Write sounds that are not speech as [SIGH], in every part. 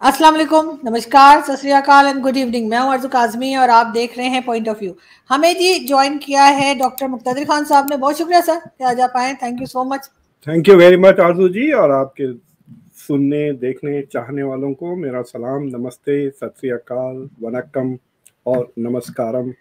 अस्सलाम वालेकुम नमस्कार सत श्रीकाल एंड गुड इवनिंग मैं हूँ अर्जु काजमी और आप देख रहे हैं पॉइंट ऑफ़ व्यू हमें जी ज्वाइन किया है डॉक्टर मुक्तदिर खान साहब ने। बहुत शुक्रिया सर कि आज आप आए। Thank you so much thank you very much Arzoo ji और आपके सुनने देखने चाहने वालों को मेरा सलाम। नमस्ते सत श्रीकाल वनक्कम और नमस्कारम।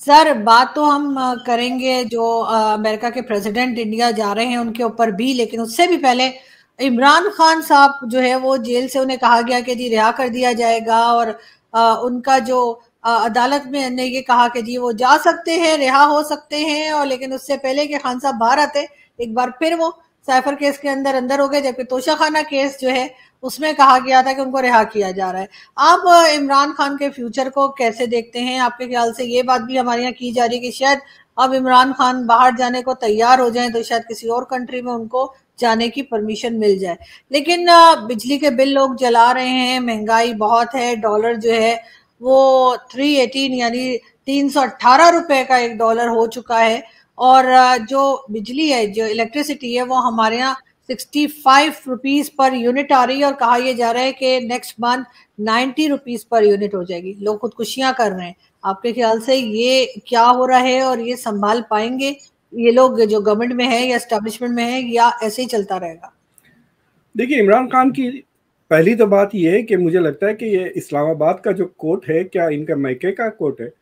सर बात तो हम करेंगे जो अमेरिका के प्रेसिडेंट इंडिया जा रहे हैं उनके ऊपर भी लेकिन उससे भी पहले इमरान खान साहब जो है वो जेल से उन्हें कहा गया कि जी रिहा कर दिया जाएगा और आ, उनका जो आ, अदालत में ने ये कहा कि जी वो जा सकते हैं रिहा हो सकते हैं और लेकिन उससे पहले कि खान साहब बाहर आते एक बार फिर वो साइफर केस के अंदर अंदर हो गए जबकि तोशा खाना केस जो है उसमें कहा गया था कि उनको रिहा किया जा रहा है। आप इमरान खान के फ्यूचर को कैसे देखते हैं आपके ख्याल से ये बात भी हमारे यहाँ की जा रही है कि शायद अब इमरान खान बाहर जाने को तैयार हो जाएँ तो शायद किसी और कंट्री में उनको जाने की परमिशन मिल जाए। लेकिन बिजली के बिल लोग जला रहे हैं, महँगाई बहुत है डॉलर जो है, वो थ्री एटीन यानी तीन सौ अट्ठारह रुपये का एक डॉलर हो चुका है। और जो बिजली है, जो इलेक्ट्रिसिटी है, वो हमारे यहाँ sixty five rupees per unit आ रही है और कहा यह जा रहा है कि next month ninety rupees per unit हो जाएगी। लोग खुदकुशियाँ कर रहे हैं। आपके ख्याल से ये क्या हो रहा है और ये संभाल पाएँगे? ये लोग जो गवर्नमेंट में है या एस्टेब्लिशमेंट में है या ऐसे ही चलता रहेगा? देखिए इमरान खान की पहली तो बात ये है कि मुझे लगता है कि ये इस्लामाबाद का जो कोर्ट है क्या इनका मैके का कोर्ट है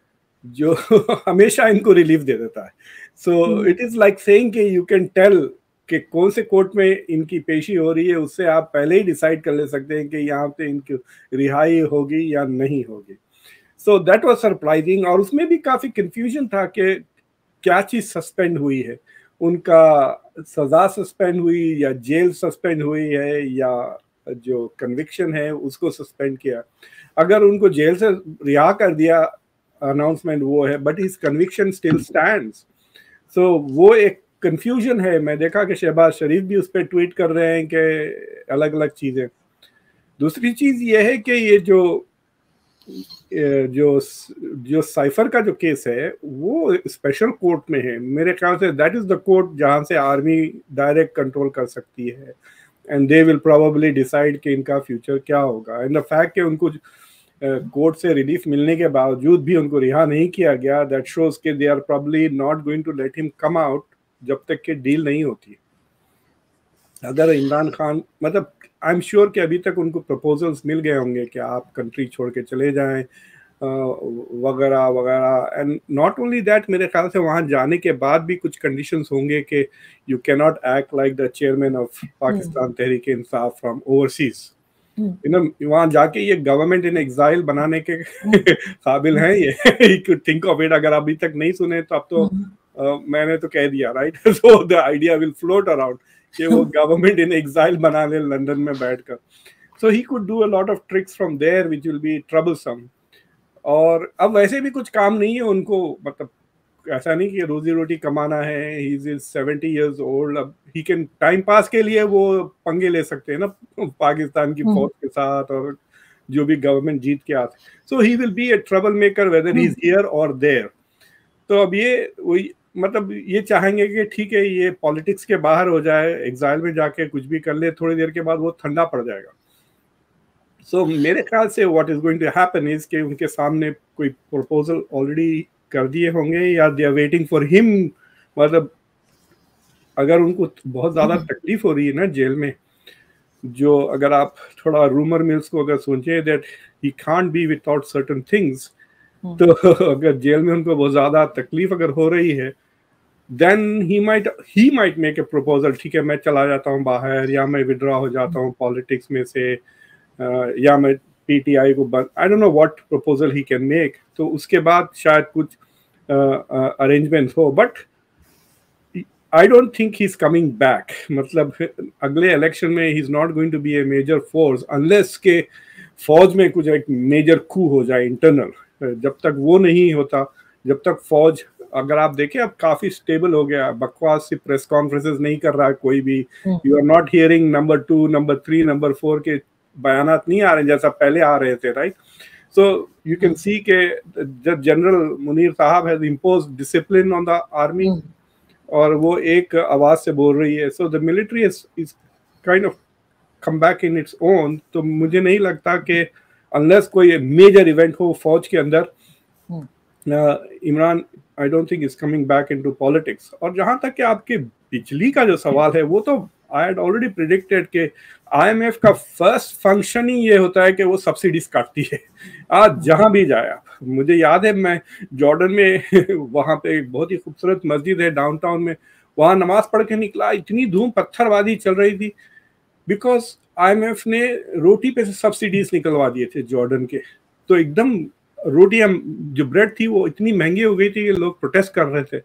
जो [LAUGHS] हमेशा इनको रिलीफ दे देता है। So it is like saying कि यू कैन टेल कि कौन से कोर्ट में इनकी पेशी हो रही है उससे आप पहले ही डिसाइड कर ले सकते हैं कि यहाँ पे इनकी रिहाई होगी या नहीं होगी। सो दैट वाज सरप्राइजिंग और उसमें भी काफ़ी कंफ्यूजन था कि क्या चीज़ सस्पेंड हुई है? उनका सज़ा सस्पेंड हुई या जेल सस्पेंड हुई है या जो कन्विक्शन है उसको सस्पेंड किया? अगर उनको जेल से रिहा कर दिया अनाउंसमेंट वो है but is conviction still stand so वो एक कंफ्यूजन है। मैं देखा कि शहबाज शरीफ भी उस पर ट्वीट कर रहे हैं कि अलग अलग चीज़ें। दूसरी चीज़ ये है कि ये जो जो जो साइफर का जो केस है, वो स्पेशल कोर्ट में है। मेरे ख्याल say that is the court जहाँ से आर्मी डायरेक्ट कंट्रोल कर सकती है। And they will probably decide कि इनका फ्यूचर क्या होगा। एंड द फैक्ट कि उनको कोर्ट से रिलीफ मिलने के बावजूद भी उनको रिहा नहीं किया गया दैट शोज़ के they are probably not going to let him come out जब तक कि डील नहीं होती अगर इमरान खान मतलब आई एम श्योर कि अभी तक उनको प्रपोजल्स मिल गए होंगे कि आप कंट्री छोड़ के चले जाएँ वगैरह वगैरह। एंड नॉट ओनली दैट मेरे ख्याल से वहाँ जाने के बाद भी कुछ कंडीशंस होंगे कि you can not act like the chairman of Pakistan Tehreek Insaf from overseas you know वहाँ जाके ये गवर्नमेंट इन एग्जाइल बनाने के [LAUGHS] काबिल हैं ये। यू थिंक ऑफ़ इट अगर अभी तक नहीं सुने तो अब तो uh, मैंने तो कह दिया right so the idea will float around कि वो गवर्नमेंट इन एग्जाइल बना ले लंदन में बैठकर। So he could do a lot of tricks from there which will be troublesome और अब वैसे भी कुछ काम नहीं है उनको मतलब ऐसा नहीं कि रोजी रोटी कमाना है he is seventy years old अब ही कैन टाइम पास के लिए वो पंगे ले सकते हैं ना पाकिस्तान की फौज के साथ और जो भी गवर्नमेंट जीत के आते so he will be a trouble maker whether is here और देयर तो अब ये वही मतलब ये चाहेंगे कि ठीक है ये पॉलिटिक्स के बाहर हो जाए एग्जाइल में जाके कुछ भी कर ले थोड़ी देर के बाद वो ठंडा पड़ जाएगा सो so, मेरे ख्याल से what is going to happen is कि उनके सामने कोई प्रपोजल ऑलरेडी कर दिए होंगे या they are waiting for him मतलब अगर उनको बहुत ज़्यादा हम्म। तकलीफ़ हो रही है ना जेल में जो अगर आप थोड़ा रूमर मिल्स को अगर सोचें that he can't be without certain things तो [LAUGHS] अगर जेल में उनको बहुत ज़्यादा तकलीफ़ अगर हो रही है then he might he might make a proposal ठीक है, मैं चला जाता हूँ बाहर, या मैं विड्रॉ हो जाता हूँ पॉलिटिक्स में से या मैं पीटीआई को बंद I don't know what proposal he can make तो उसके बाद शायद कुछ अरेंजमेंट हो but I don't think he is coming back मतलब अगले इलेक्शन में he is not going to be a major force unless के फौज में कुछ एक मेजर कू हो जाए इंटरनल जब तक वो नहीं होता, जब तक फौज अगर आप देखें अब काफ़ी स्टेबल हो गया। बकवास से प्रेस कॉन्फ्रेंसेस नहीं कर रहा है कोई भी। You are not hearing number two number three number four के बयान नहीं आ रहे जैसा पहले आ रहे थे right so you can see के जब general Munir sahab has impose discipline on the army और वो एक आवाज़ से बोल रही है। So the military is kind of come back in its own तो मुझे नहीं लगता कि अनलेस कोई मेजर इवेंट हो फौज के अंदर Imran I don't think is coming back into politics और जहाँ तक कि आपके बिजली का जो सवाल है, वो तो आई हैड ऑलरेडी प्रिडिक्टेड कि आईएमएफ का फ़र्स्ट फ़ंक्शन ही ये होता है कि वो सब्सिडीज काटती है। आज जहाँ भी जाए आप, मुझे याद है, मैं जॉर्डन में [LAUGHS] वहाँ पे एक बहुत ही खूबसूरत मस्जिद है डाउनटाउन में। वहाँ नमाज़ पढ़ के निकला, इतनी धूम पत्थरबाजी चल रही थी। बिकॉज़ आईएमएफ ने रोटी पे सब्सिडीज निकलवा दिए थे जॉर्डन के। तो एकदम रोटी हम जो ब्रेड थी वो इतनी महँगी हो गई थी कि लोग प्रोटेस्ट कर रहे थे।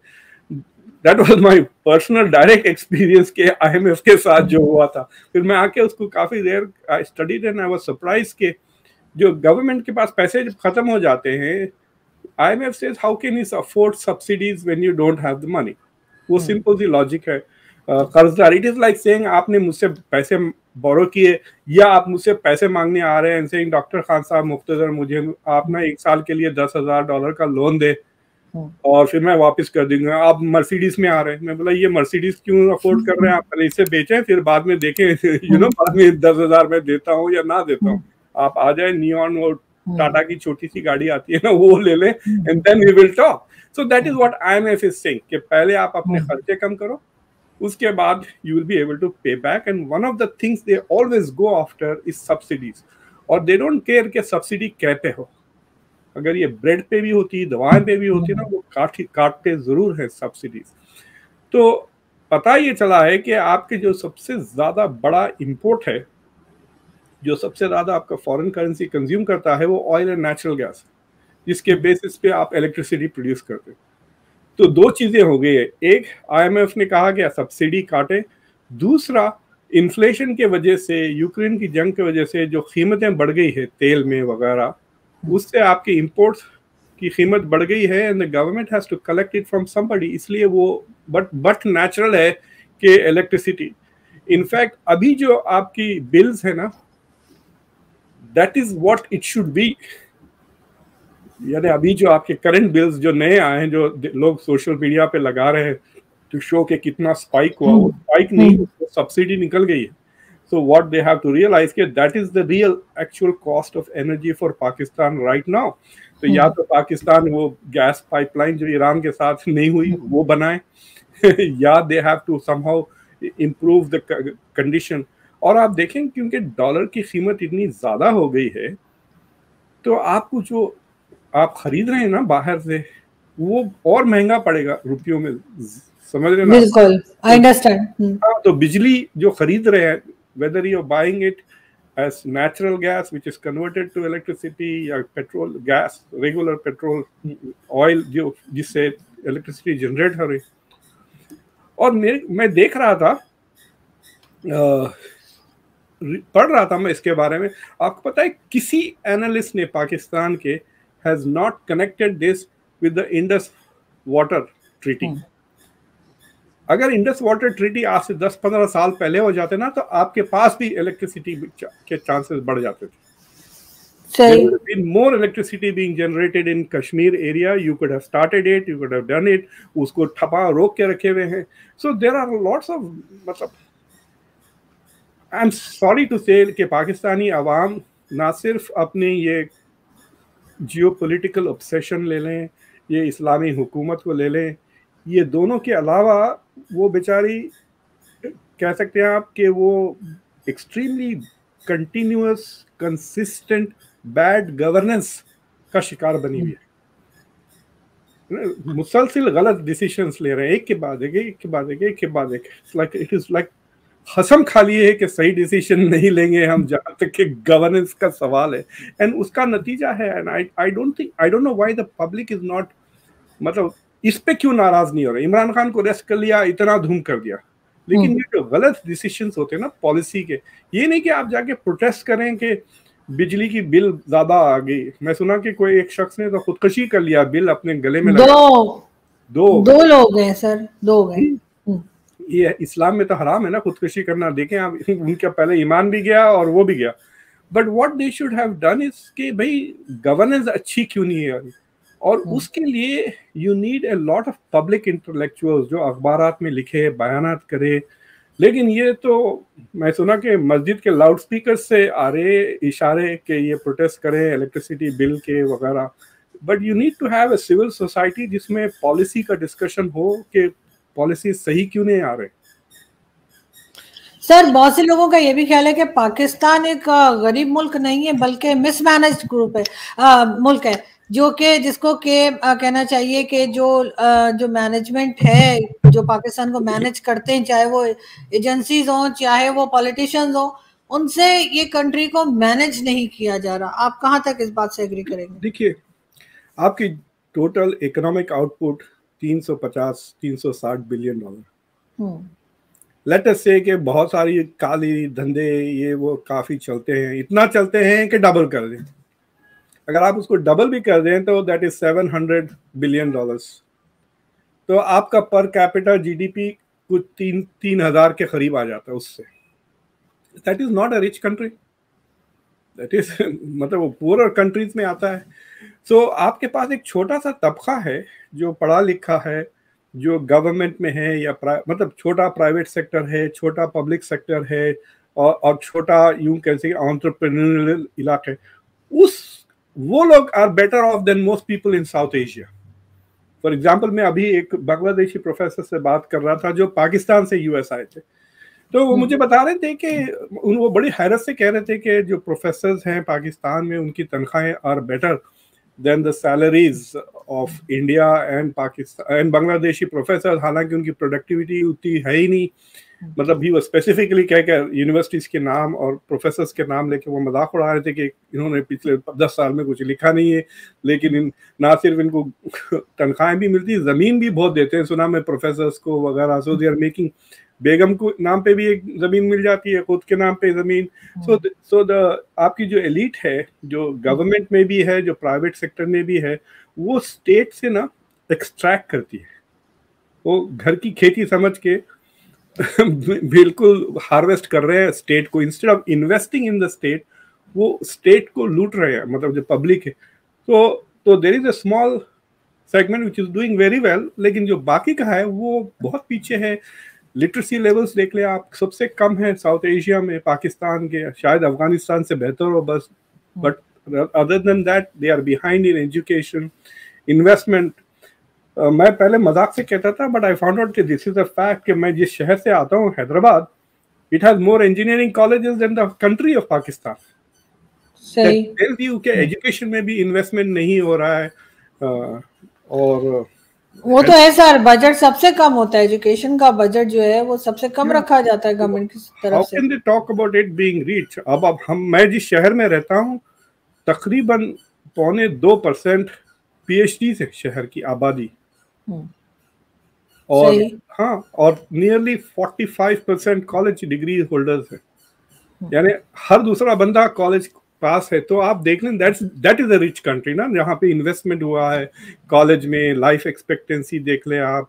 That was my personal direct experience के आईएमएफ के साथ जो हुआ था। फिर मैं आके उसको काफ़ी देर I studied and I was surprise के जो गवर्नमेंट के पास पैसे जब खत्म हो जाते हैं IMF says how can you afford subsidies when you don't have the money वो सिंपल सी लॉजिक है। कर्जदार इट इज़ लाइक सेइंग आपने मुझसे पैसे बोरो किए या आप मुझसे पैसे मांगने आ रहे हैं सेइंग डॉक्टर खान साहब मुख्तजर मुझे आप ना एक साल के लिए दस हज़ार डॉलर का लोन दे और फिर मैं वापस कर दूँगा। आप मर्सिडीज में आ रहे हैं। मैं बोला ये मर्सिडीज क्यों अफोर्ड कर रहे हैं? आप पहले इसे बेचें फिर बाद में देखें। [LAUGHS] यू नो बाद में दस हज़ार में देता हूँ या ना देता हूँ। आप आ जाए नियॉन और टाटा की छोटी सी गाड़ी आती है ना वो ले लें and then we will talk so that is what IMF is saying कि पहले आप अपने खर्चे कम करो उसके बाद you will be able to pay back and one of the things they always go after is subsidies और दे डोंट केयर कि सब्सिडी कहते हो। अगर ये ब्रेड पे भी होती, दवाएँ पे भी होती ना, वो काट काटते ज़रूर है सब्सिडीज तो पता ये चला है कि आपके जो सबसे ज़्यादा बड़ा इंपोर्ट है, जो सबसे ज़्यादा आपका फॉरेन करेंसी कंज्यूम करता है, वो ऑयल एंड नेचुरल गैस जिसके बेसिस पे आप इलेक्ट्रिसिटी प्रोड्यूस करते हैं। तो दो चीज़ें हो गई है। एक आईएमएफ ने कहा कि सब्सिडी काटे। दूसरा इन्फ्लेशन के वजह से यूक्रेन की जंग की वजह से जो कीमतें बढ़ गई है तेल में वगैरह, उससे आपके इंपोर्ट्स की कीमत बढ़ गई है and the government has to collect it from somebody इसलिए वो बट बट नेचुरल है कि इलेक्ट्रिसिटी इनफैक्ट अभी जो आपकी बिल्स है ना that is what it should be यानी अभी जो आपके करंट बिल्स जो नए आए हैं जो लोग सोशल मीडिया पे लगा रहे हैं टू शो के कितना स्पाइक हुआ वो स्पाइक हम्म। नहीं सब्सिडी हम्म। निकल गई है so what they have to realise के that is the real actual cost of energy for Pakistan right now तो या हम्म। तो पाकिस्तान वो गैस पाइपलाइन जो ईरान के साथ नहीं हुई वो बनाए [LAUGHS] या they have to somehow improve the condition और आप देखें क्योंकि डॉलर की कीमत इतनी ज़्यादा हो गई है तो आपको जो आप खरीद रहे हैं ना बाहर से वो और महँगा पड़ेगा रुपयों में समझ रहे बिल्कुल आई अंडरस्टैंड हाँ तो बिजली जो खरीद रहे हैं whether you buying it as natural gas which is converted to electricity या petrol gas regular petrol oil जो जिससे इलेक्ट्रिसिटी जनरेट हो रही। और मेरे मैं देख रहा था आ, पढ़ रहा था मैं इसके बारे में। आपको पता है किसी एनालिस्ट ने पाकिस्तान के has not connected this with the Indus Water Treaty. Hmm. अगर इंडस वाटर ट्रीटी आज से 10-15 साल पहले हो जाते ना तो आपके पास भी इलेक्ट्रिसिटी के चांसेस बढ़ जाते थे सही more electricity being generated in Kashmir area you could have started it you could have done it उसको ठपा रोक के रखे हुए हैं so there are lots of मतलब आई एम सॉरी टू से पाकिस्तानी आवाम ना सिर्फ़ अपने ये जियो पोलिटिकल ऑब्सेशन ले लें, ये इस्लामी हुकूमत को ले लें, ये दोनों के अलावा वो बेचारी, कह सकते हैं आप कि वो extremely continuous consistent bad governance का शिकार बनी हुई है। मुसलसिल गलत डिसीजंस ले रहे हैं। एक के बाद एक एक के बाद एक एक के बाद एक। लाइक इट इज़ लाइक हसम खाली है कि सही डिसीज़न नहीं लेंगे हम जहाँ तक कि गवर्नेंस का सवाल है। एंड उसका नतीजा है and I I don't think I don't know why the public is not मतलब इस पे क्यों नाराज़ नहीं हो रहे? इमरान खान को रेस्ट कर लिया इतना धूम कर दिया। लेकिन हम्म। ये जो गलत डिसीशन होते हैं ना पॉलिसी के ये नहीं कि आप जाके प्रोटेस्ट करें कि बिजली की बिल ज़्यादा आ गई। मैं सुना कि कोई एक शख्स ने तो खुदकशी कर लिया बिल अपने गले में दो। दो। दो लोग हैं सर दो गए। ये इस्लाम में तो हराम है ना खुदकुशी करना। देखें आप उनका पहले ईमान भी गया और वो भी गया। But what they should have done is कि भाई गवर्नेंस अच्छी क्यों नहीं है? और hmm. उसके लिए you need a lot of public intellectuals जो अखबार में लिखे बयान करे। लेकिन ये तो मैं सुना कि मस्जिद के लाउड स्पीकर से आ रहे इशारे के ये प्रोटेस्ट करें इलेक्ट्रिसिटी बिल के वगैरह। But you need to have a civil society जिसमें पॉलिसी का डिस्कशन हो कि पॉलिसी सही क्यों नहीं आ रहे? सर बहुत से लोगों का ये भी ख्याल है कि पाकिस्तान एक गरीब मुल्क नहीं है बल्कि मिसमैनेज ग्रुप है। आ, मुल्क है जो कि जिसको के आ, कहना चाहिए कि जो आ, जो मैनेजमेंट है जो पाकिस्तान को मैनेज करते हैं चाहे वो एजेंसीज हो चाहे वो पॉलिटिशियंस हो उनसे ये कंट्री को मैनेज नहीं किया जा रहा। आप कहाँ तक इस बात से एग्री करेंगे? देखिए आपकी total economic output 350 360 billion dollar. Let us say कि बहुत सारी काली धंधे ये वो काफ़ी चलते हैं इतना चलते हैं कि डबल कर दें। अगर आप उसको डबल भी कर दें तो दैट इज़ 700 बिलियन डॉलर्स तो आपका पर कैपिटल जीडीपी कुछ तीन तीन हज़ार के करीब आ जाता है उससे। That is not a rich country that is मतलब वो पुअर कंट्रीज़ में आता है। सो so, आपके पास एक छोटा सा तबका है जो पढ़ा लिखा है जो गवर्नमेंट में है या मतलब छोटा प्राइवेट सेक्टर है छोटा पब्लिक सेक्टर है और और छोटा यूँ कैसे ऑन्टरप्रेन्योरियल इलाके उस वो लोग are better off than most people in South Asia for example मैं अभी एक बांग्लादेशी प्रोफेसर से बात कर रहा था जो पाकिस्तान से यूएस आए थे। तो वो मुझे बता रहे थे कि उन वो बड़ी हैरत से कह रहे थे कि जो प्रोफेसर हैं पाकिस्तान में उनकी तनख्वाहें are better than the salaries of India and Pakistan and Bangladeshi professor हालाँकि उनकी प्रोडक्टिविटी उतनी है ही नहीं। मतलब भी वो स्पेसिफिकली कह कर यूनिवर्सिटीज के नाम और प्रोफेसर के नाम लेके वो मज़ाक उड़ा रहे थे कि इन्होंने पिछले दस साल में कुछ लिखा नहीं है, लेकिन इन, ना सिर्फ़ इनको [LAUGHS] तनख्वाहें भी मिलती, ज़मीन भी बहुत देते हैं। सुना मैं प्रोफेसर को वगैरह सो दे आर मेकिंग बेगम को नाम पे भी एक ज़मीन मिल जाती है खुद के नाम पे ज़मीन। सो सो द आपकी जो एलिट है जो गवर्नमेंट में भी है जो प्राइवेट सेक्टर में भी है वो स्टेट से ना एक्सट्रैक्ट करती है। वो घर की खेती समझ के [LAUGHS] बिल्कुल हार्वेस्ट कर रहे हैं स्टेट को। Instead of investing in the state वो स्टेट को लूट रहे हैं मतलब जो पब्लिक है। तो तो there is a small segment which is doing very well लेकिन जो बाकी का है वो बहुत पीछे है। लिटरेसी लेवल्स देख ले आप सबसे कम है साउथ एशिया में पाकिस्तान के शायद अफ़गानिस्तान से बेहतर हो बस। But other than that they are behind in education investment मैं पहले मज़ाक से कहता था बट आई फाउंड आउट कि दिस इज़ अ फैक्ट कि मैं जिस शहर से आता हूँ Hyderabad it has more engineering colleges than the country of Pakistan सही। एजुकेशन में भी इन्वेस्टमेंट नहीं हो रहा है। और वो तो है सर बजट सबसे कम होता है एजुकेशन का बजट जो है वो सबसे कम रखा जाता है गवर्नमेंट की तरफ़ से। Can talk about it being rich अब अब हम मैं जिस शहर में रहता हूँ तकरीबन पौने दो परसेंट पीएचडी से शहर की आबादी। हम्म। और हाँ और nearly forty five percent college degree holders है। यानी हर दूसरा बंदा कॉलेज पास है तो आप देख लें that's that is a rich country ना, जहाँ पे इन्वेस्टमेंट हुआ है कॉलेज में लाइफ एक्सपेक्टेंसी देख लें आप,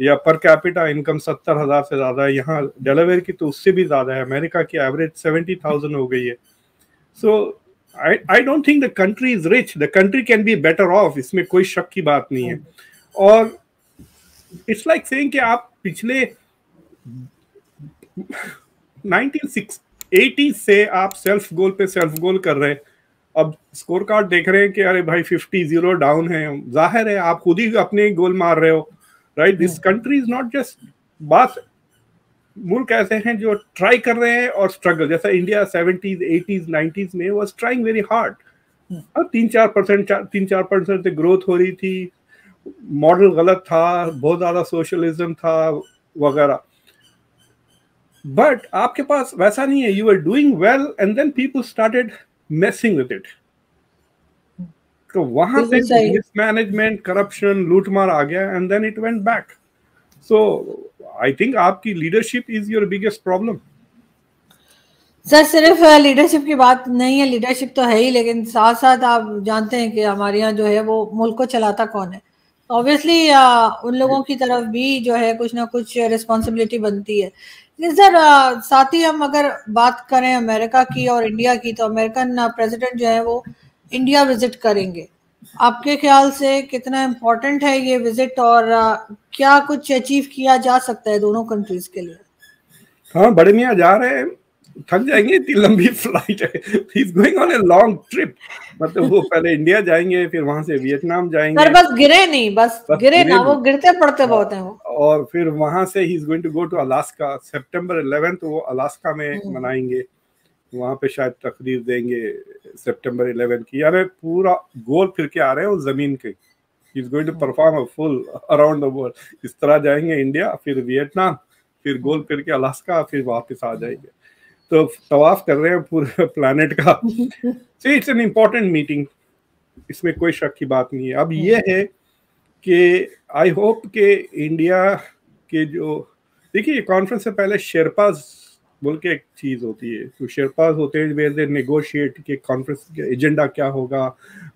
या पर कैपिटा इनकम सत्तर हज़ार से ज़्यादा है, यहाँ डेलावेयर की तो उससे भी ज़्यादा है अमेरिका की एवरेज सेवेंटी थाउज़ेंड हो गई है। So I I don't think the country is rich the country can be better off इसमें कोई शक की बात नहीं है। और इट्स लाइक सेइंग कि आप पिछले 1980 से आप सेल्फ गोल पे सेल्फ गोल कर रहे हैं। अब स्कोर कार्ड देख रहे हैं कि अरे भाई 50 ज़ीरो डाउन है। ज़ाहिर है आप खुद ही अपने गोल मार रहे हो right this country is not just बात मुल्क ऐसे हैं जो ट्राई कर रहे हैं और स्ट्रगल जैसा इंडिया सेवेंटीज एटीज नाइन्टीज में वॉज़ ट्राइंग वेरी हार्ड अब तीन चार परसेंट तीन चार परसेंट से ग्रोथ हो रही थी। मॉडल गलत था बहुत ज़्यादा सोशलिज्म था वगैरह। बट आपके पास वैसा नहीं है। You are doing well and then people started messing with it तो वहाँ से मिसमैनेजमेंट करप्शन लूटमार आ गया and then it went back so I think आपकी leadership is your biggest problem sir सिर्फ़ लीडरशिप की बात नहीं है। लीडरशिप तो है ही लेकिन साथ साथ आप जानते हैं कि हमारे यहाँ जो है वो मुल्क को चलाता कौन है? ऑब्वियसली uh, उन लोगों की तरफ़ भी जो है कुछ ना कुछ रिस्पॉन्सिबिलिटी बनती है। सर uh, साथ ही हम अगर बात करें अमेरिका की और इंडिया की तो अमेरिकन प्रेसिडेंट जो है वो इंडिया विज़िट करेंगे। आपके ख्याल से कितना इम्पोर्टेंट है ये विज़िट और uh, क्या कुछ अचीव किया जा सकता है दोनों कंट्रीज़ के लिए? हाँ बड़े मियाँ जा रहे हैं। थक जाएँगे इतनी लंबी फ़्लाइट है। Is going on a long trip मतलब वो पहले इंडिया जाएँगे फिर वहाँ से वियतनाम जाएँगे। पर बस गिरे नहीं बस, बस गिरे गिरे ना वो गिरते पड़ते बहुत हैं वो। और फिर वहाँ से he is going to go to Alaska September 11th वो अलास्का में हम्म। मनाएँगे। वहाँ पे शायद तकरीर देंगे सितंबर 11 की। यानी पूरा गोल फिर के आ रहे हैं उस ज़मीन के। Is going to perform a full around the world इस तरह जाएँगे इंडिया फिर वियतनाम फिर गोल फिर के अलास्का फिर वापस आ जाएँगे। तो तवाफ कर रहे हैं पूरे [LAUGHS] प्लानट का। See it's an important meeting इसमें कोई शक की बात नहीं है। अब ये है कि आई होप के इंडिया के जो देखिए ये कॉन्फ्रेंस से पहले शेरपाज बोल के एक चीज़ होती है। तो शेरपाज होते हैं वेर दे नेगोशिएट के कॉन्फ्रेंस का एजेंडा क्या होगा।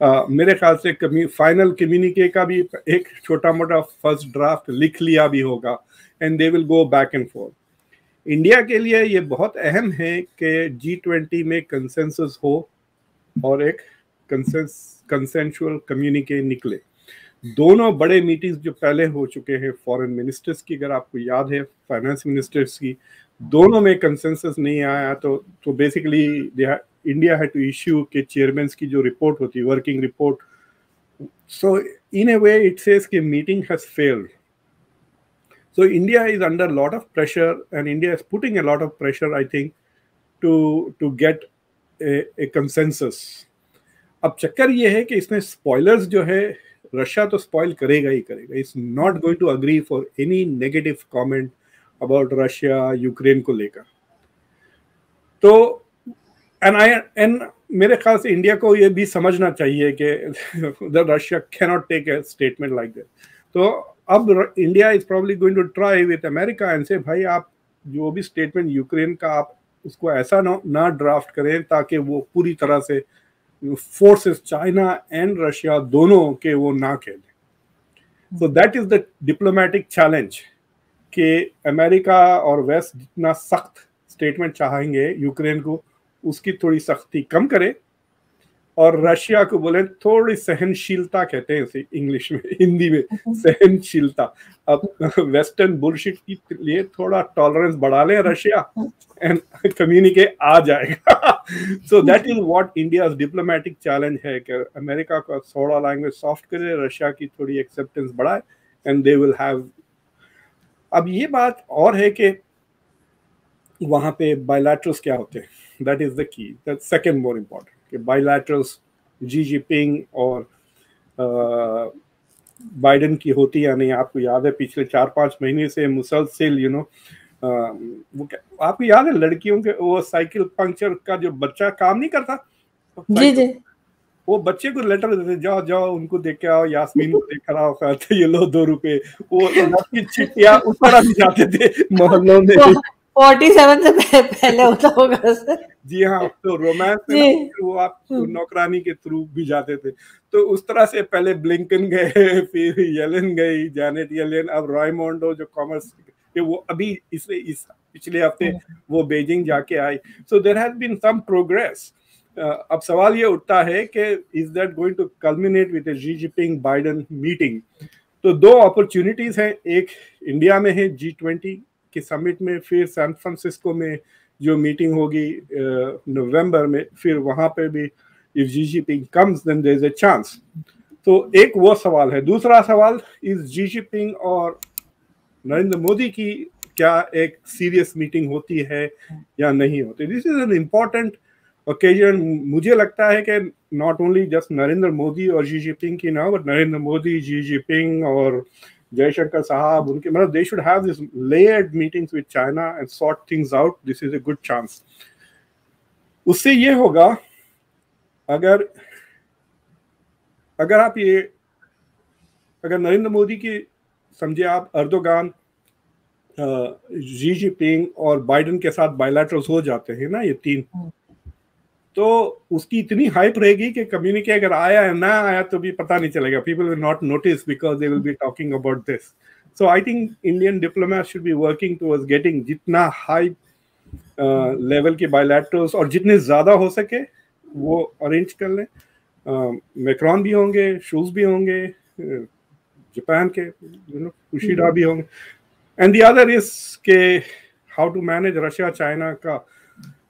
आ, मेरे ख्याल से कमी फाइनल कम्युनिके का भी एक छोटा मोटा फ़र्स्ट ड्राफ्ट लिख लिया भी होगा। And they will go back and forth India के लिए ये बहुत अहम है कि जी ट्वेंटी में कंसेंसस हो और एक कंसेंशुअल कम्युनिके निकले। दोनों बड़े मीटिंग्स जो पहले हो चुके हैं फॉरेन मिनिस्टर्स की, अगर आपको याद है फाइनेंस मिनिस्टर्स की, दोनों में कंसेंसस नहीं आया तो तो बेसिकली इंडिया है टू इश्यू के चेयरमैन की जो रिपोर्ट होती है working report so in a way it says meeting has failed So India is under a lot of pressure, and India is putting a lot of pressure, I think, to to get a, a consensus. अब चक्कर ये है कि इसमें spoilers जो है Russia तो spoil करेगा ही करेगा। It's not going to agree for any negative comment about Russia Ukraine को लेकर। तो एंड आई एंड मेरे ख्याल से इंडिया को ये भी समझना चाहिए कि Russia cannot take a statement like that तो अब India is probably going to try with America and say भाई, आप जो भी स्टेटमेंट यूक्रेन का, आप उसको ऐसा ना ना ड्राफ्ट करें ताकि वो पूरी तरह से फोर्सेस चाइना एंड रशिया दोनों के वो ना खेलें. So that is the diplomatic challenge कि अमेरिका और वेस्ट जितना सख्त स्टेटमेंट चाहेंगे यूक्रेन को, उसकी थोड़ी सख्ती कम करे। और रशिया को बोले थोड़ी सहनशीलता कहते हैं इसे इंग्लिश में हिंदी में [LAUGHS] [LAUGHS] सहनशीलता। अब [LAUGHS] वेस्टर्न बुलशिट के लिए थोड़ा टॉलरेंस बढ़ा ले रशिया एंड कम्युनिके आ जाएगा। So that is what India diplomatic challenge है कि अमेरिका का थोड़ा लैंग्वेज सॉफ्ट करे रशिया की थोड़ी एक्सेप्टेंस बढ़ाए एंड दे विल हैव अब ये बात और है कि वहाँ पे बायलैटरल्स क्या होते हैं? That is the key that second more important कि बाइलैटरल्स जी जिपिंग और बाइडन की होती या नहीं आपको याद है पिछले चार पाँच महीने से मुसलसिल यू नो वो आपको याद है लड़कियों के वो साइकिल पंक्चर का जो बच्चा काम नहीं करता? जी जी। वो बच्चे को लेटर देते जाओ जाओ उनको देख के आओ यास्मीन को देख कर आओ कहते ये लो दो रुपए। वो [LAUGHS] चिट्ठिया ऊपर भी जाते थे मोहल्लों में। फोर्टी सेवन से पहले होता होगा सर जी हाँ तो रोमांस में वो आप हम्म। नौकरानी के थ्रू भी जाते थे। तो उस तरह से पहले ब्लिंकन गए [LAUGHS] फिर येलन गई जैनेट येलन अब रॉयमोंडो जो कॉमर्स के वो अभी इसलिए इस पिछले हफ़्ते हम्म। वो बेजिंग जाके आई। So there has been some progress अब सवाल ये उठता है कि is that going to culminate with Xi Jinping Biden meeting तो दो अपॉर्चुनिटीज़ हैं एक इंडिया में है जी ट्वेंटी के समिट में, फिर सैन फ्रांसिस्को में जो मीटिंग होगी नवंबर में, फिर वहाँ पे भी if Xi Jinping comes then there is a chance तो एक वो सवाल है। दूसरा सवाल इस जी जी पिंग और नरेंद्र मोदी की क्या एक सीरियस मीटिंग होती है या नहीं होती? This is an important occasion मुझे लगता है कि not only just Narendra Modi और जी जी पिंग की ना but Narendra Modi Xi Jinping और जयशंकर साहब उनके मतलब they should have this layered meetings with China and sort things out this is a good chance उससे ये होगा, अगर अगर आप ये, अगर नरेंद्र मोदी की समझे आप अर्दोगान जी जिपिंग और बाइडन के साथ बायलैटरल्स हो जाते हैं ना ये तीन। हम्म। तो उसकी इतनी हाइप रहेगी कि कम्युनिके अगर आया है ना आया तो भी पता नहीं चलेगा। People will not notice because they will be talking about this so I think Indian diplomat should be working towards getting जितना हाई लेवल के बायोलैटरल्स और जितने ज़्यादा हो सके वो अरेंज कर लें। मैक्रॉन भी होंगे शूज़ भी होंगे जापान के यू नो कुशीडा भी होंगे। एंड द अदर इज़ के how to manage Russia China का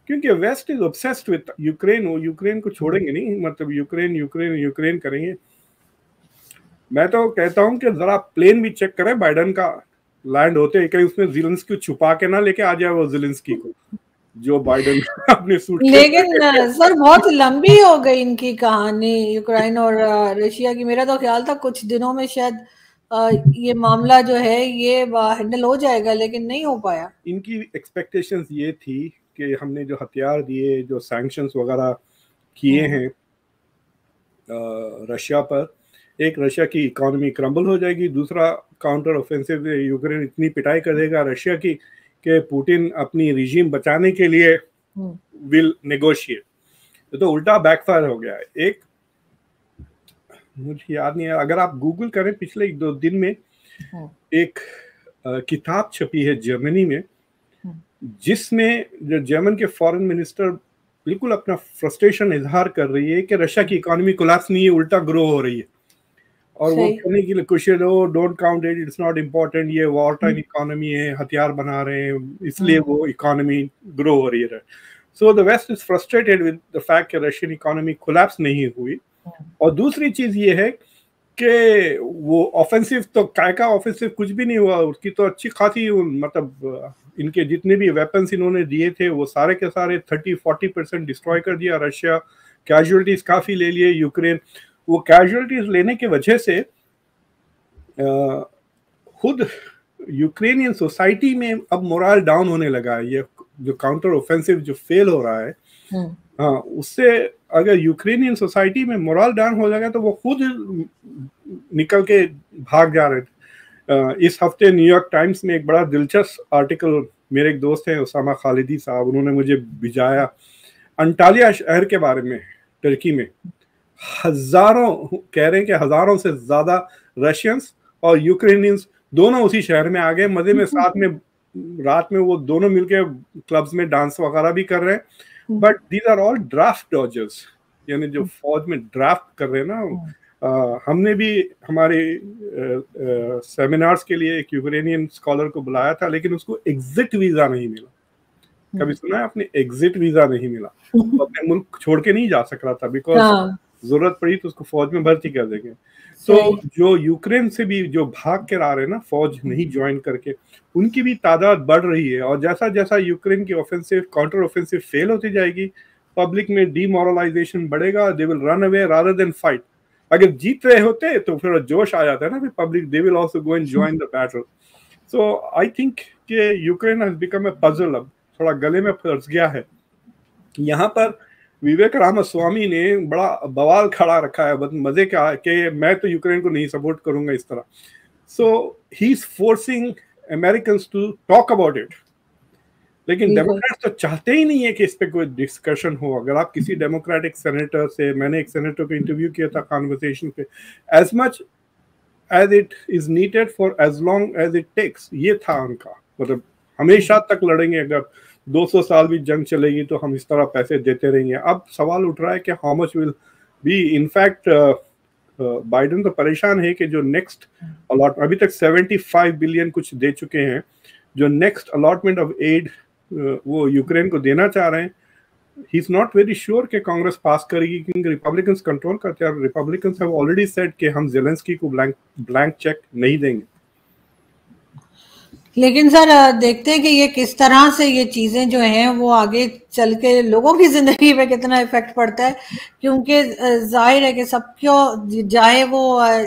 क्योंकि west is obsessed with Ukraine वो यूक्रेन को छोड़ेंगे नहीं मतलब यूक्रेन यूक्रेन यूक्रेन करेंगे। मैं तो कहता हूँ कि जरा प्लेन भी चेक करें बाइडन का लैंड होते हैं कहीं उसमें जिलेंस्की छुपा के ना लेके आ जाए वो जिलेंस्की को जो बाइडन [LAUGHS] अपने सूट लेकिन सर बहुत लंबी हो गई इनकी कहानी यूक्रेन और रशिया की। मेरा तो ख्याल था कुछ दिनों में शायद ये मामला जो है ये हैंडल हो जाएगा लेकिन नहीं हो पाया। इनकी एक्सपेक्टेशंस ये थी कि हमने जो हथियार दिए जो सैंक्शंस वगैरह किए हम्म। हैं रशिया पर एक रशिया की इकोनॉमी क्रम्बल हो जाएगी दूसरा काउंटर ऑफेंसिव यूक्रेन इतनी पिटाई कर देगा रशिया की कि पुतिन अपनी रिजीम बचाने के लिए विल नेगोशिएट तो, उल्टा बैकफायर हो गया है एक मुझे याद नहीं है अगर आप गूगल करें पिछले एक दो दिन में हाँ। एक किताब छपी है जर्मनी में। जिसमें जो जर्मन के फॉरेन मिनिस्टर बिल्कुल अपना फ्रस्ट्रेशन इजहार कर रही है कि रशिया की इकोनॉमी कोलैप्स नहीं है उल्टा ग्रो हो रही है। और वो कहने के लिए क्वेश्चन हो don't count it it's not important ये वॉर टाइम इकोनॉमी है हथियार बना रहे हैं इसलिए हम्म। वो इकोनॉमी ग्रो हो रही है। So the west is frustrated with the fact कि रशियन इकोनॉमी कोलैप्स नहीं हुई। हम्म। और दूसरी चीज़ ये है कि वो ऑफेंसिव तो काय का ऑफेंसिव कुछ भी नहीं हुआ उसकी तो अच्छी खासी मतलब इनके जितने भी वेपन्स इन्होंने दिए थे वो सारे के सारे थर्टी फोर्टी परसेंट डिस्ट्रॉय कर दिया रशिया। कैजुअलिटीज काफ़ी ले लिए यूक्रेन वो कैजुअलिटीज लेने की वजह से खुद यूक्रेनियन सोसाइटी में अब मोरल डाउन होने लगा है। ये जो काउंटर ऑफेंसिव जो फेल हो रहा है हम्म। हाँ उससे अगर यूक्रेनियन सोसाइटी में मोरल डाउन हो जाएगा तो वो खुद निकल के भाग जा रहे थे। इस हफ़्ते न्यूयॉर्क टाइम्स में एक बड़ा दिलचस्प आर्टिकल मेरे एक दोस्त हैं उसामा खालिदी साहब उन्होंने मुझे भिजाया अंटालिया शहर के बारे में टर्की में। हज़ारों कह रहे हैं कि हज़ारों से ज़्यादा रशियंस और यूक्रेनियंस दोनों उसी शहर में आ गए। मज़े में साथ में रात में वो दोनों मिलके क्लब्स में डांस वगैरह भी कर रहे हैं। But these are all draft dodgers यानी जो फौज में ड्राफ्ट कर रहे हैं ना आ, हमने भी हमारे सेमिनार्स के लिए एक यूक्रेनियन स्कॉलर को बुलाया था लेकिन उसको एग्जिट वीज़ा नहीं मिला। कभी सुना है आपने? एग्जिट वीज़ा नहीं मिला। तो अपने मुल्क छोड़ के नहीं जा सक रहा था बिकॉज़ हाँ। ज़रूरत पड़ी तो उसको फौज में भर्ती कर देंगे। तो जो यूक्रेन से भी जो भाग कर आ रहे हैं ना फौज नहीं ज्वाइन करके उनकी भी तादाद बढ़ रही है और जैसा जैसा यूक्रेन की ऑफेंसिव काउंटर ऑफेंसिव फेल होती जाएगी पब्लिक में डीमोरलाइजेशन बढ़ेगा they will run away rather than fight अगर जीत रहे होते तो फिर जोश आ जाता है ना public they will also go and join the battle so I think कि Ukraine has become a puzzle अब, थोड़ा गले में फंस गया है। यहाँ पर विवेक रामास्वामी ने बड़ा बवाल खड़ा रखा है मज़े का कि मैं तो यूक्रेन को नहीं सपोर्ट करूँगा इस तरह। So he is forcing American to talk about it लेकिन डेमोक्रेट्स तो चाहते ही नहीं है कि इस पे कोई डिस्कशन हो। अगर आप किसी डेमोक्रेटिक सेनेटर से मैंने एक सेनेटर को इंटरव्यू किया था कॉन्वर्सेशन पे as much as it is needed for as long as it takes ये था उनका। मतलब हमेशा तक लड़ेंगे अगर 200 साल भी जंग चलेगी तो हम इस तरह पैसे देते रहेंगे। अब सवाल उठ रहा है कि how much will be in fact Biden तो परेशान है कि जो नेक्स्ट अलॉट अभी तक 75 बिलियन कुछ दे चुके हैं। जो नेक्स्ट अलॉटमेंट ऑफ़ एड वो यूक्रेन को देना चाह रहे हैं। He is not very sure कि कांग्रेस पास करेगी, क्योंकि रिपब्लिकन कंट्रोल करते हैं। रिपब्लिकन हैव ऑलरेडी सेड कि हम जेलेंस्की को ब्लैंक ब्लैंक चेक नहीं देंगे। लेकिन सर देखते हैं कि ये किस तरह से ये चीज़ें जो हैं, वो आगे चल के लोगों की ज़िंदगी पे कितना इफ़ेक्ट पड़ता है। क्योंकि ज़ाहिर है कि सब क्यों, चाहे वो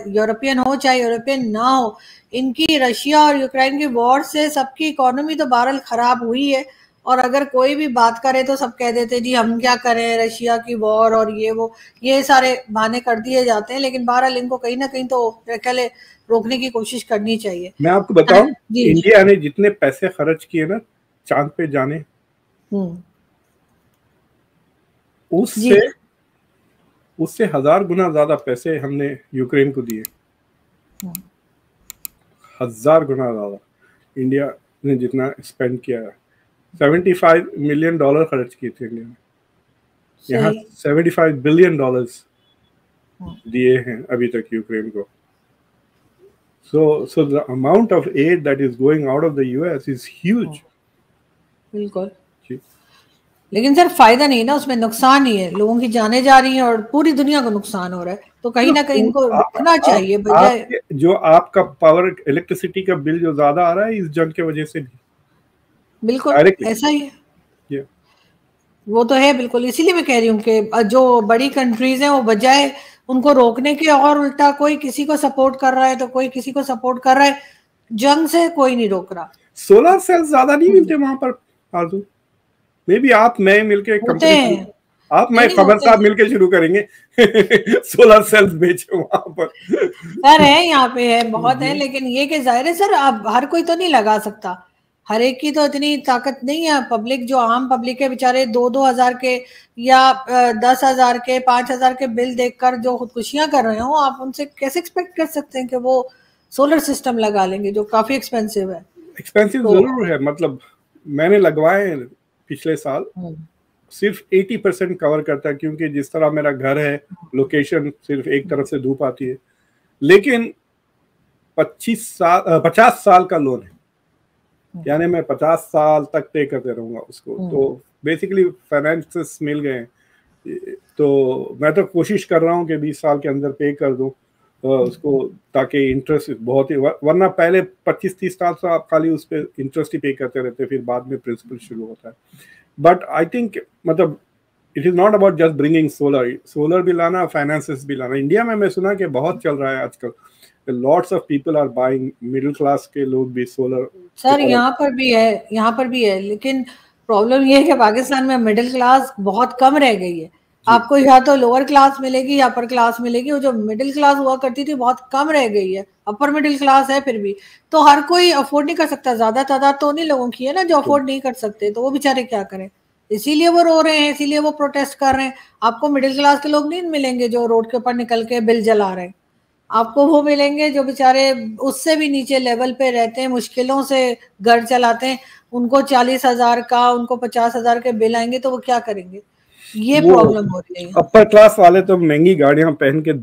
यूरोपियन हो, चाहे यूरोपियन ना हो, इनकी रशिया और यूक्रेन की वॉर से सबकी इकोनॉमी तो बहरल खराब हुई है। और अगर कोई भी बात करे तो सब कह देते जी, हम क्या करें? रशिया की वॉर और ये वो। ये सारे बहाने कर दिए जाते हैं, लेकिन बहरहाल इनको कहीं ना कहीं तो कहले रोकने की कोशिश करनी चाहिए। मैं आपको बताऊँ इंडिया ने जितने पैसे खर्च किए ना चाँद पे जाने। हम्म। उससे उससे हज़ार गुना ज़्यादा पैसे हमने यूक्रेन को दिए। हम्म। हज़ार गुना ज़्यादा। इंडिया ने जितना स्पेंड किया है। सेवेंटी फाइव मिलियन डॉलर खर्च किए थे इंडिया ने। यहाँ सेवेंटी फाइव बिलियन डॉलर्स दिए हैं अभी तक यूक्रेन को। So, so the amount of aid that is going out of the US is huge. बिल्कुल। लेकिन सर फ़ायदा नहीं ना उसमें नुकसान ही है। लोगों की जाने जा रही हैं और पूरी दुनिया को नुकसान हो रहा है। तो कहीं ना कहीं इनको रुकना चाहिए बजाय जो आपका पावर इलेक्ट्रिसिटी का बिल जो ज़्यादा आ रहा है इस जंग के वजह से नहीं। बिल्कुल ऐसा ही है। वो तो है बिल्कुल। इसीलिए मैं कह रही हूँ कि जो बड़ी कंट्रीज़ हैं वो बजाय उनको रोकने के और उल्टा कोई किसी को सपोर्ट कर रहा है तो कोई किसी को सपोर्ट कर रहा है जंग से कोई नहीं रोक रहा। सोलर सेल ज़्यादा नहीं मिलते वहाँ पर आरज़ू मे बी आप मैं मिलके कंपनी आप मैं खबर साहब मिलके शुरू करेंगे। [LAUGHS] सोलर सेल्स बेचे वहाँ पर। सर है यहाँ पे है बहुत है [LAUGHS] लेकिन ये कि ज़ाहिर है सर आप हर कोई तो नहीं लगा सकता। हर एक की तो इतनी ताकत नहीं है पब्लिक जो आम पब्लिक है बेचारे दो दो हज़ार के या दस हज़ार के पाँच हज़ार के बिल देखकर जो खुदकुशियाँ कर रहे हो आप उनसे कैसे एक्सपेक्ट कर सकते हैं कि वो सोलर सिस्टम लगा लेंगे जो काफ़ी एक्सपेंसिव है एक्सपेंसिव तो, ज़रूर है मतलब मैंने लगवाए पिछले साल हम्म। सिर्फ़ 80 परसेंट कवर करता है क्योंकि जिस तरह मेरा घर है लोकेशन सिर्फ़ एक तरफ़ से धूप आती है लेकिन 25 साल 50 साल का लोन है। यानी मैं 50 साल तक पे करते रहूँगा उसको। हम्म। तो बेसिकली फाइनेंस मिल गए तो मैं तो कोशिश कर रहा हूँ कि 20 साल के अंदर पे कर दूँ उसको ताकि इंटरेस्ट बहुत ही वरना पहले 25-30 साल से आप खाली उस पर इंटरेस्ट ही पे करते रहते फिर बाद में प्रिंसिपल शुरू होता है। बट आई थिंक मतलब it is not about just bringing solar solar भी लाना फाइनेंसेस भी लाना। इंडिया में मैं सुना कि बहुत चल रहा है आजकल। Lots of people are buying middle class के लोग भी सोलर सर यहाँ पर भी है यहाँ पर भी है लेकिन प्रॉब्लम ये है कि पाकिस्तान में मिडिल क्लास बहुत कम रह गई है। आपको या तो लोअर क्लास मिलेगी या अपर क्लास मिलेगी वो जो मिडिल क्लास हुआ करती थी बहुत कम रह गई है। अपर मिडिल क्लास है फिर भी। तो हर कोई अफोर्ड नहीं कर सकता ज़्यादा तादाद तो नहीं लोगों की है ना जो अफोर्ड नहीं कर सकते तो वो बेचारे क्या करें? इसीलिए वो रो रहे हैं इसीलिए वो प्रोटेस्ट कर रहे हैं। आपको मिडिल क्लास के लोग नहीं मिलेंगे जो रोड के ऊपर निकल के बिल जला रहे हैं। आपको वो मिलेंगे जो बेचारे उससे भी नीचे लेवल पे रहते हैं मुश्किलों से घर चलाते हैं। उनको चालीस हज़ार का उनको पचास हज़ार के बिल आएँगे तो वो क्या करेंगे? ये प्रॉब्लम हो रही है। अपर क्लास वाले तो महँगी गाड़ियाँ पहन के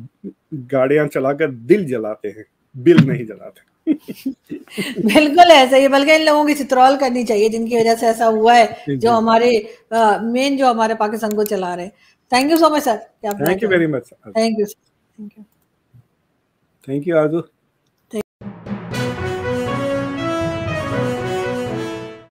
गाड़ियाँ चलाकर दिल जलाते हैं बिल नहीं जलाते। [LAUGHS] बिल्कुल ऐसा ही बल्कि इन लोगों की चित्रौल करनी चाहिए जिनकी वजह से ऐसा हुआ है जो हमारे मेन जो हमारे पाकिस्तान को चला रहे हैं। Thank you so much sir thank you very much thank you sir thank you thank you आजू